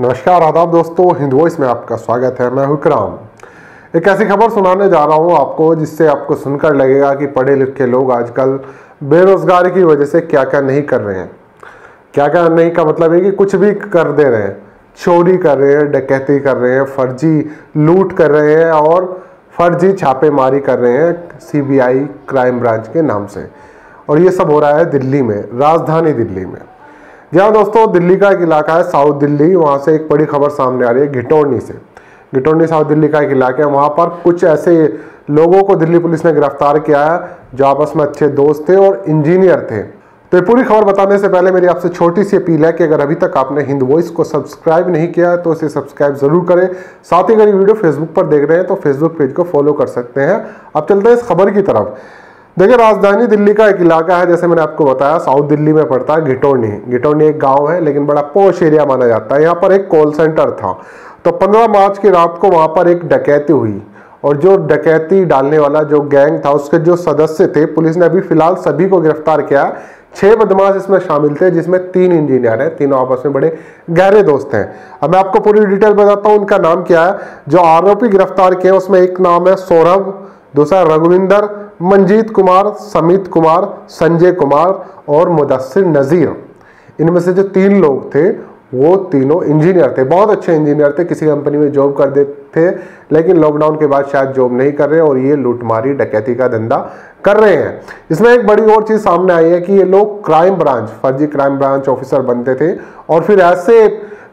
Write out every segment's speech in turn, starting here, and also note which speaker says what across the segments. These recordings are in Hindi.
Speaker 1: नमस्कार, आदाब दोस्तों। हिंद वॉइस में आपका स्वागत है। मैं हुक्राम एक ऐसी खबर सुनाने जा रहा हूँ आपको, जिससे आपको सुनकर लगेगा कि पढ़े लिखे लोग आजकल बेरोजगारी की वजह से क्या क्या नहीं कर रहे हैं। क्या क्या नहीं का मतलब है कि कुछ भी कर दे रहे हैं। चोरी कर रहे हैं, डकैती कर रहे हैं, फर्जी लूट कर रहे हैं और फर्जी छापेमारी कर रहे हैं सीबीआई क्राइम ब्रांच के नाम से। और ये सब हो रहा है दिल्ली में, राजधानी दिल्ली में। जहाँ दोस्तों, दिल्ली का एक इलाका है, साउथ दिल्ली। वहाँ से एक बड़ी खबर सामने आ रही है, घिटौनी से। घिटौनी, साउथ दिल्ली का एक इलाका है। वहाँ पर कुछ ऐसे लोगों को दिल्ली पुलिस ने गिरफ़्तार किया है, जो आपस में अच्छे दोस्त थे और इंजीनियर थे। तो ये पूरी खबर बताने से पहले मेरी आपसे छोटी सी अपील है कि अगर अभी तक आपने हिंद वॉइस को सब्सक्राइब नहीं किया है तो इसे सब्सक्राइब ज़रूर करें। साथ ही अगर ये वीडियो फेसबुक पर देख रहे हैं तो फेसबुक पेज को फॉलो कर सकते हैं। अब चलते हैं इस खबर की तरफ़। देखिए, राजधानी दिल्ली का एक इलाका है, जैसे मैंने आपको बताया, साउथ दिल्ली में पड़ता है घिटौनी। घिटौनी एक गाँव है, लेकिन बड़ा पोश एरिया माना जाता है। यहाँ पर एक कॉल सेंटर था। तो 15 मार्च की रात को वहाँ पर एक डकैती हुई, और जो डकैती डालने वाला जो गैंग था, उसके जो सदस्य थे, पुलिस ने अभी फ़िलहाल सभी को गिरफ़्तार किया छह बदमाश इसमें शामिल थे, जिसमें तीन इंजीनियर हैं, तीनों आपस में बड़े गहरे दोस्त हैं। अब मैं आपको पूरी डिटेल बताता हूँ, उनका नाम क्या है। जो आरोपी गिरफ़्तार किए उसमें एक नाम है सौरभ, दूसरा रघुविंदर मंजीत कुमार, समित कुमार, संजय कुमार और मुदस्सिर नज़ीर। इनमें से जो तीन लोग थे, वो तीनों इंजीनियर थे। बहुत अच्छे इंजीनियर थे, किसी कंपनी में जॉब कर देते थे, लेकिन लॉकडाउन के बाद शायद जॉब नहीं कर रहे और ये लूटमारी, डकैती का धंधा कर रहे हैं। इसमें एक बड़ी और चीज़ सामने आई है कि ये लोग क्राइम ब्रांच फर्जी क्राइम ब्रांच ऑफिसर बनते थे और फिर ऐसे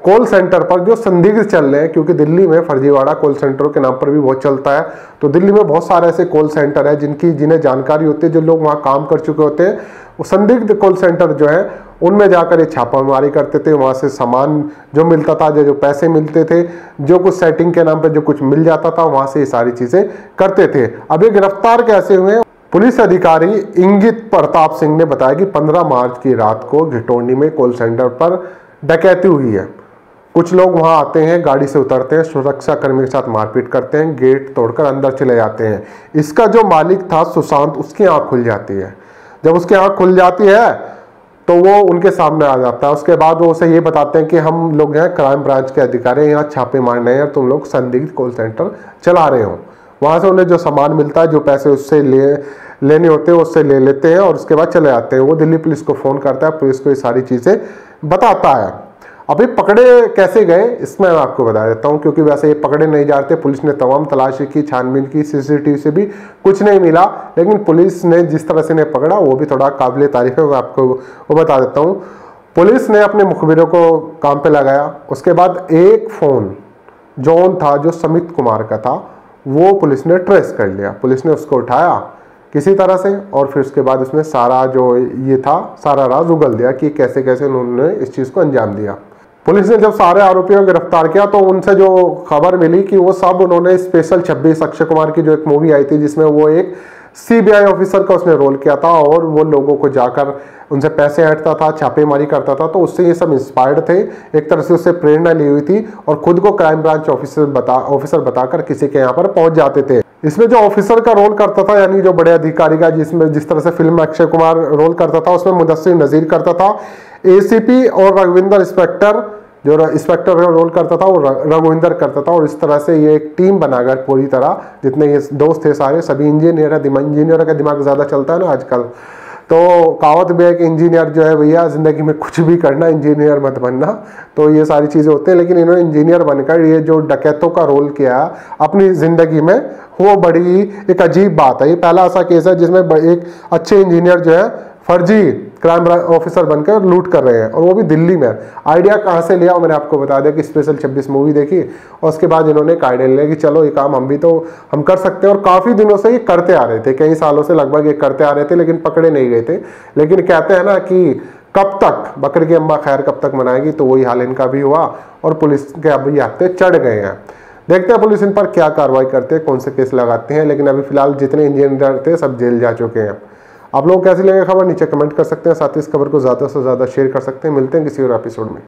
Speaker 1: कॉल सेंटर पर जो संदिग्ध चल रहे हैं, क्योंकि दिल्ली में फर्जीवाड़ा कॉल सेंटरों के नाम पर भी बहुत चलता है तो दिल्ली में बहुत सारे ऐसे कॉल सेंटर है जिनकी, जिन्हें जानकारी होती है, जो लोग वहाँ काम कर चुके होते हैं। वो संदिग्ध कॉल सेंटर जो है, उनमें जाकर ये छापामारी करते थे, वहाँ से सामान जो मिलता था, जो जो पैसे मिलते थे, जो कुछ सेटिंग के नाम पर जो कुछ मिल जाता था, वहाँ से ये सारी चीज़ें करते थे। अब ये गिरफ़्तार कैसे हुए? पुलिस अधिकारी इंगित प्रताप सिंह ने बताया कि 15 मार्च की रात को घिटोनी में कॉल सेंटर पर डकैती हुई है। कुछ लोग वहाँ आते हैं, गाड़ी से उतरते हैं सुरक्षा कर्मी के साथ मारपीट करते हैं, गेट तोड़कर अंदर चले जाते हैं। इसका जो मालिक था, सुशांत, उसकी आँख खुल जाती है। जब उसकी आँख खुल जाती है तो वो उनके सामने आ जाता है। उसके बाद वो उसे ये बताते हैं कि हम लोग यहाँ क्राइम ब्रांच के अधिकारी हैं, यहाँ छापे मारने हैं, तुम लोग संदिग्ध कॉल सेंटर चला रहे हो। वहाँ से उन्हें जो सामान मिलता है, जो पैसे उससे ले, लेने होते हैं, उससे ले लेते हैं और उसके बाद चले जाते हैं। वो दिल्ली पुलिस को फ़ोन करता है, पुलिस को ये सारी चीज़ें बताता है। अभी पकड़े कैसे गए, इसमें मैं आपको बता देता हूँ, क्योंकि वैसे ये पकड़े नहीं जाते पुलिस ने तमाम तलाशी की, छानबीन की, सीसीटीवी से भी कुछ नहीं मिला, लेकिन पुलिस ने जिस तरह से इन्हें पकड़ा, वो भी थोड़ा काबिल तारीफ़ है, मैं आपको वो बता देता हूँ। पुलिस ने अपने मुखबिरों को काम पे लगाया, उसके बाद एक फ़ोन जॉन था, जो समित कुमार का था, वो पुलिस ने ट्रेस कर लिया। पुलिस ने उसको उठाया किसी तरह से, और फिर उसके बाद उसमें सारा जो ये था, सारा राज उगल दिया कि कैसे कैसे उन्होंने इस चीज़ को अंजाम दिया। पुलिस ने जब सारे आरोपियों को गिरफ़्तार किया तो उनसे जो खबर मिली कि वो सब उन्होंने स्पेशल 26 अक्षय कुमार की जो एक मूवी आई थी, जिसमें वो एक सीबीआई ऑफिसर का उसने रोल किया था और वो लोगों को जाकर उनसे पैसे हटता था, छापेमारी करता था तो उससे ये सब इंस्पायर्ड थे। एक तरह से उससे प्रेरणा ली हुई थी और खुद को क्राइम ब्रांच ऑफिसर बता ऑफिसर बताकर किसी के यहाँ पर पहुँच जाते थे। इसमें जो ऑफिसर का रोल करता था, यानी जो बड़े अधिकारी का, जिसमें, जिस तरह से फ़िल्म अक्षय कुमार रोल करता था, उसमें मुदस्सिर नज़ीर करता था। एसीपी और रघविंदर इंस्पेक्टर जो इंस्पेक्टर का रोल करता था, वो रघुविंदर करता था और इस तरह से ये एक टीम बनाकर पूरी तरह जितने ये दोस्त थे सारे, सभी इंजीनियर है इंजीनियर का दिमाग ज़्यादा चलता है ना आजकल। तो कहावत भी है कि इंजीनियर जो है भैया, ज़िंदगी में कुछ भी करना इंजीनियर मत बनना। तो ये सारी चीज़ें होती हैं, लेकिन इन्होंने इंजीनियर बनकर ये जो डकैतों का रोल किया, अपनी ज़िंदगी में, वो बड़ी एक अजीब बात है। ये पहला ऐसा केस है जिसमें एक अच्छे इंजीनियर जो है फर्जी क्राइम ऑफिसर बनकर लूट कर रहे हैं और वो भी दिल्ली में। आइडिया कहाँ से लिया? मैंने आपको बता दिया कि स्पेशल 26 मूवी देखी और उसके बाद इन्होंने एक आइडिया लिया कि चलो, ये काम हम भी तो हम कर सकते हैं। और काफ़ी दिनों से ये करते आ रहे थे, कई सालों से लगभग ये करते आ रहे थे, लेकिन पकड़े नहीं गए थे। लेकिन कहते हैं ना कि कब तक, बकर की अम्बा खैर कब तक मनाएगी तो वही हाल इनका भी हुआ और पुलिस के अब ये हफ़्ते चढ़ गए हैं। देखते हैं पुलिस इन पर क्या कार्रवाई करते हैं, कौन से केस लगाते हैं, लेकिन अभी फ़िलहाल जितने इंजीनियर थे, सब जेल जा चुके हैं। आप लोगों को कैसी लगे खबर? नीचे कमेंट कर सकते हैं। साथ ही इस खबर को ज़्यादा से ज़्यादा शेयर कर सकते हैं। मिलते हैं किसी और एपिसोड में।